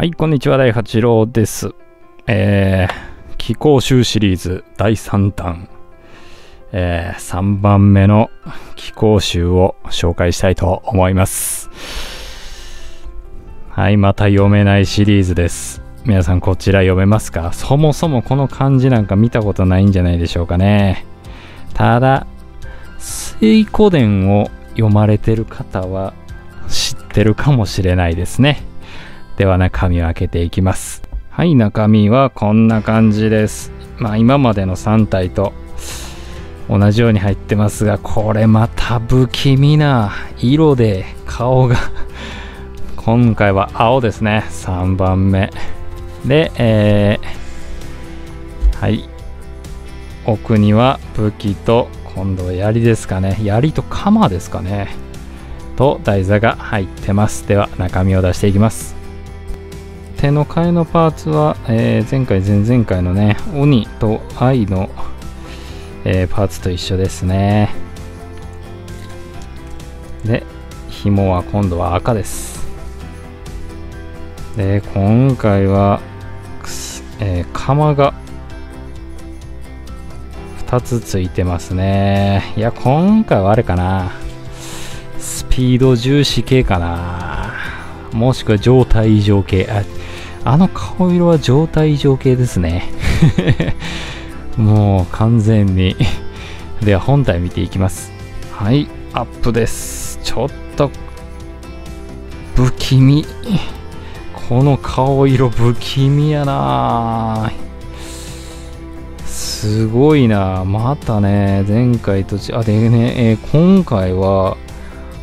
はい、こんにちは、大八郎です。えー、気候集シリーズ第3弾、えー、3番目の気候集を紹介したいと思います。はい、また読めないシリーズです。皆さんこちら読めますか？そもそもこの漢字なんか見たことないんじゃないでしょうかね。ただ、水古伝を読まれてる方は知ってるかもしれないですね。では中身を開けていきます。はい、中身はこんな感じです。まあ今までの3体と同じように入ってますが、これまた不気味な色で顔が今回は青ですね。3番目。で、えー、はい。奥には武器と今度は槍ですかね。槍と鎌ですかね。と台座が入ってます。では中身を出していきます。手の替えのパーツは、えー前回前々回のね鬼と愛の、えーパーツと一緒ですね。で紐は今度は赤です。で今回は、えー釜が2つついてますね。いや今回はあれかな。スピード重視系かな。もしくは状態異常系。ああの顔色は状態異常系ですね。もう完全に。では本体見ていきます。はい、アップです。ちょっと不気味。この顔色不気味やなすごいなまたね、前回とち、あ、でね、えー今回は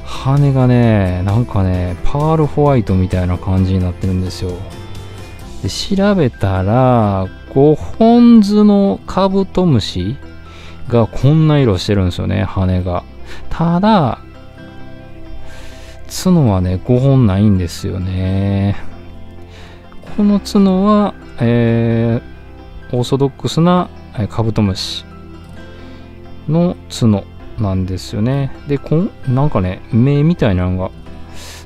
羽がね、なんかね、パールホワイトみたいな感じになってるんですよ。で調べたら5本図のカブトムシがこんな色してるんですよね羽が。ただ角はね5本ないんですよね。この角は、えーオーソドックスなカブトムシの角なんですよね。でこんなんかね目みたいなのが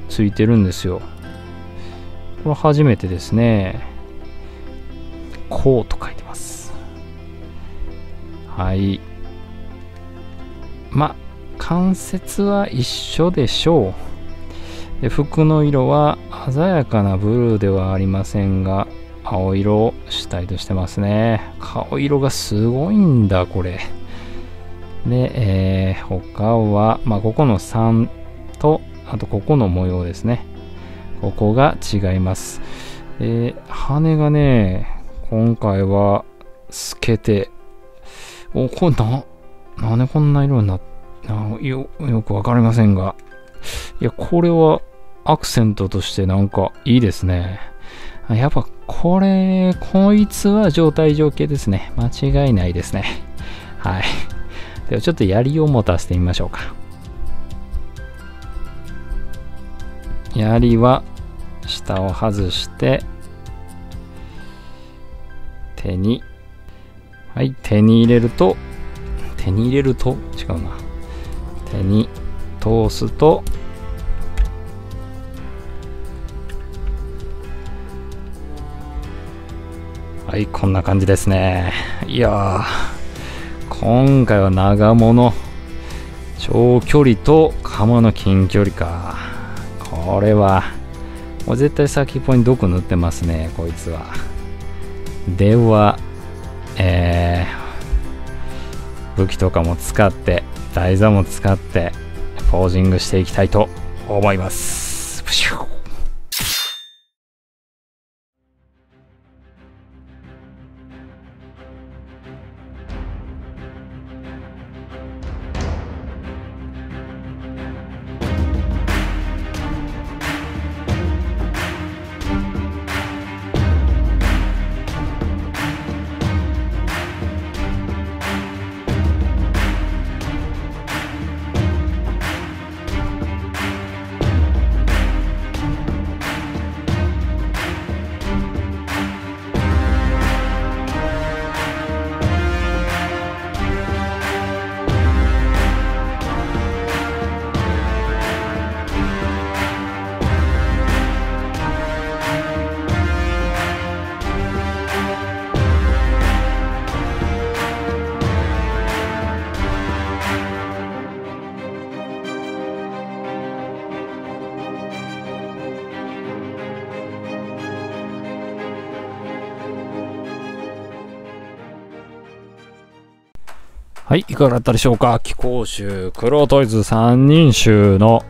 ついてるんですよ。これ初めてですね。こうと書いてます。はい。ま、関節は一緒でしょう。で服の色は鮮やかなブルーではありませんが、青色を主体としてますね。顔色がすごいんだ、これ。で、えー他は、まあ、ここの3と、あとここの模様ですね。ここが違います。で、羽がね、今回は透けて、お、これな、なんでこんな色になっなよ、よくわかりませんが。いや、これはアクセントとしてなんかいいですね。やっぱこれ、こいつは状態上系ですね。間違いないですね。はい。ではちょっと槍を持たせてみましょうか。槍は下を外して手にはい手に入れると手に入れると？違うな。手に通すとはいこんな感じですね。いや今回は長物長距離と鎌の近距離か。これはもう絶対先っぽに毒塗ってますねこいつは。ではえー、武器とかも使って台座も使ってポージングしていきたいと思います。はい、いかがだったでしょうか？貴公衆クロートイズ3人衆の、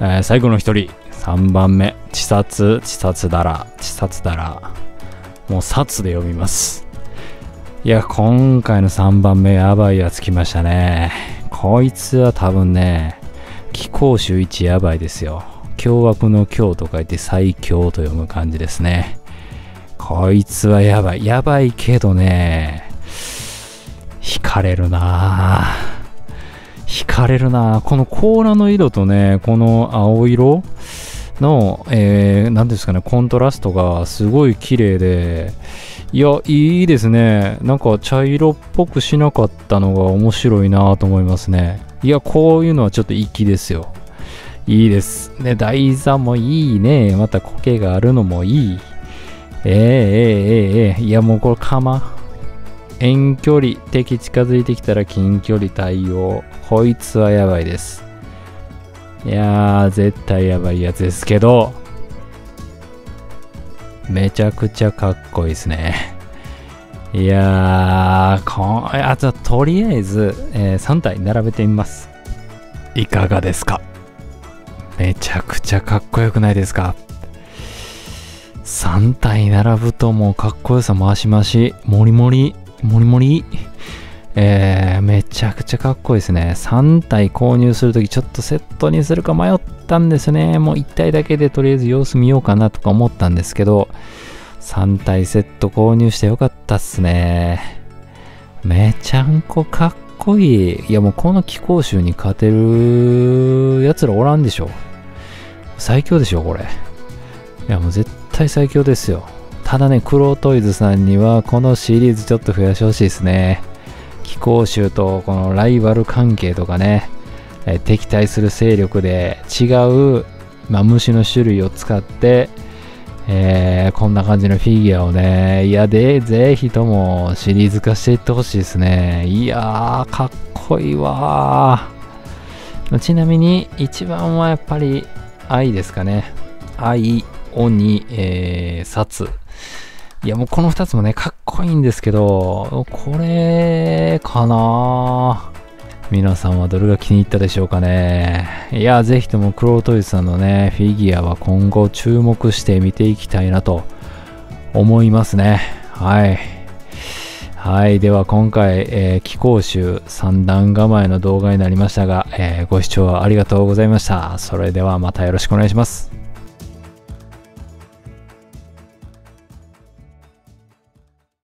えー最後の一人、3番目、自殺、自殺だら、自殺だら、もう殺で読みます。いや、今回の3番目、やばいやつ来ましたね。こいつは多分ね、貴公衆1やばいですよ。凶悪の凶と書いて最強と読む感じですね。こいつはやばい。やばいけどね、惹かれるなぁ。惹かれるなぁ。この甲羅の色とね、この青色の、えー、ですかね、コントラストがすごい綺麗で、いや、いいですね。なんか茶色っぽくしなかったのが面白いなと思いますね。いや、こういうのはちょっと粋ですよ。いいです。ね、台座もいいね。また苔があるのもいい。えー、えー、えー、え、いや、もうこれ釜。遠距離、敵近づいてきたら近距離対応。こいつはやばいです。いやー、絶対やばいやつですけど、めちゃくちゃかっこいいですね。いやー、こあととりあえず、えー3体並べてみます。いかがですか？めちゃくちゃかっこよくないですか？3体並ぶともうかっこよさ増し増し、もりもり、もりもり。えー、めちゃくちゃかっこいいですね。3体購入するときちょっとセットにするか迷ったんですね。もう1体だけでとりあえず様子見ようかなとか思ったんですけど、3体セット購入してよかったっすね。めちゃんこかっこいい。いやもうこの気候集に勝てるやつらおらんでしょ。最強でしょ、これ。いやもう絶対最強ですよ。ただね、クロートイズさんにはこのシリーズちょっと増やしてほしいですね。気候集とこのライバル関係とかね、え敵対する勢力で違う、まあ、虫の種類を使って、えーこんな感じのフィギュアをね、いやで、ぜひともシリーズ化していってほしいですね。いやー、かっこいいわ。ちなみに、一番はやっぱり、愛ですかね。愛、鬼、えー、殺。いや、もうこの二つもね、かっこいいんですけど、これ、かな皆さんはどれが気に入ったでしょうかね。いや、ぜひともクロートイズさんのね、フィギュアは今後注目して見ていきたいなと思いますね。はい。はい。では今回、えー、気候集三段構えの動画になりましたが、えーご視聴ありがとうございました。それではまたよろしくお願いします。